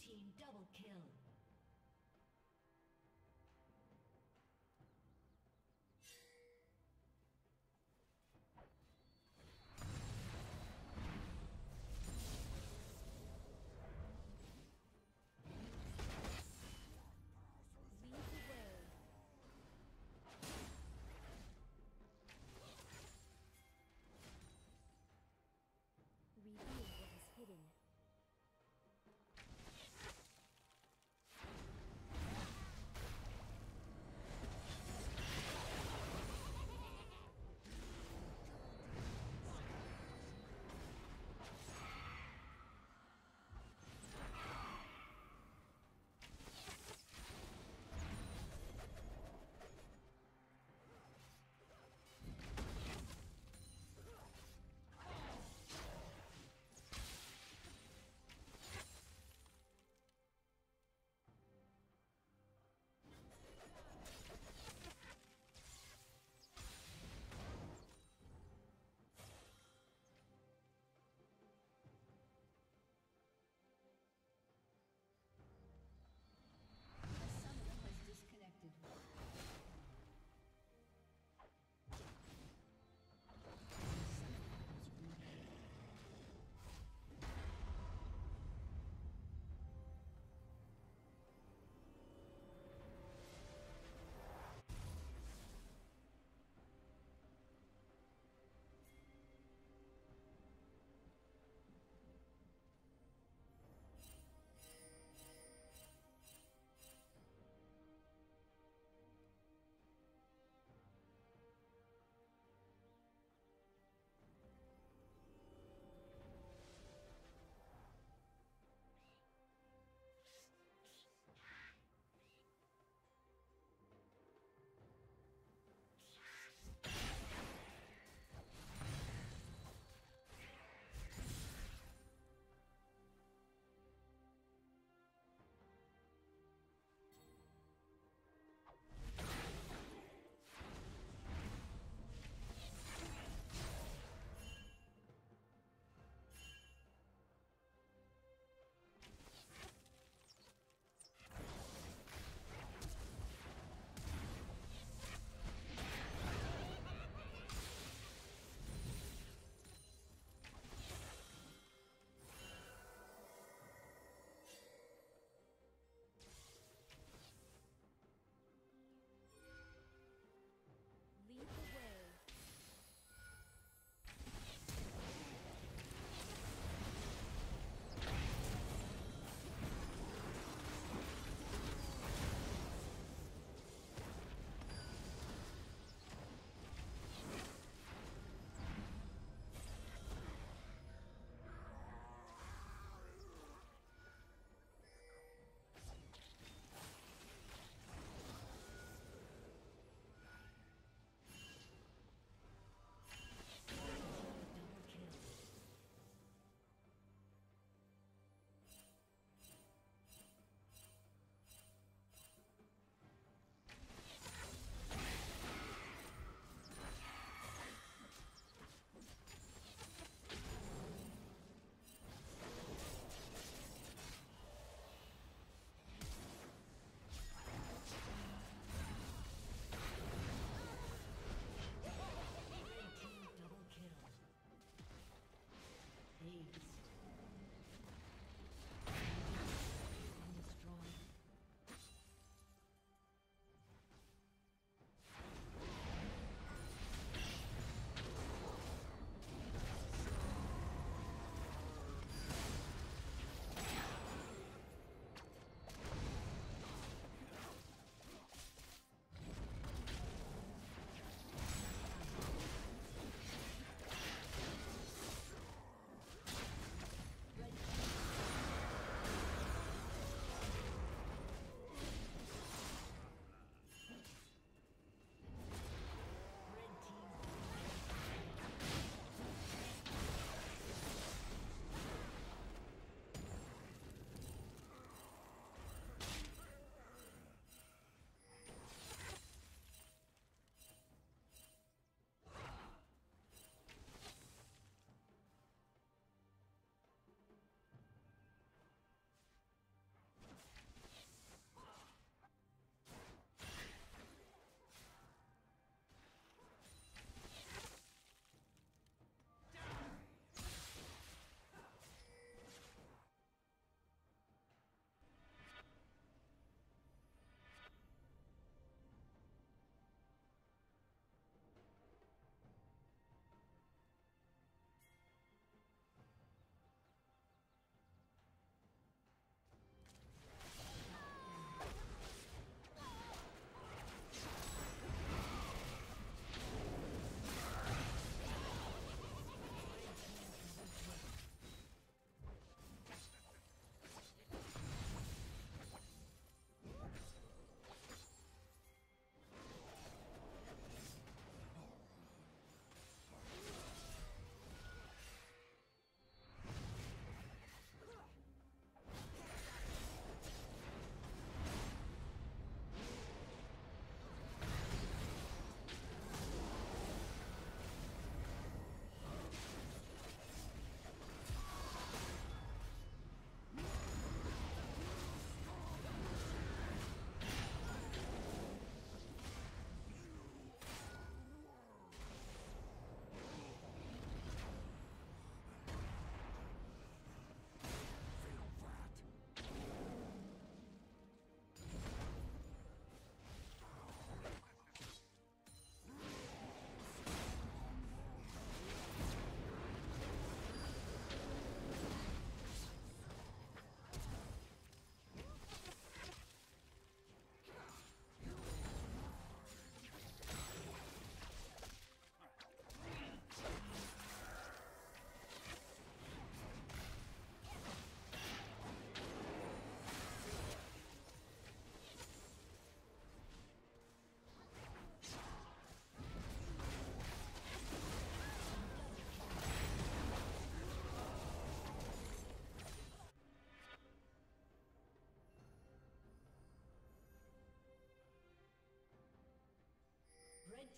Team double kill.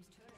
team's turret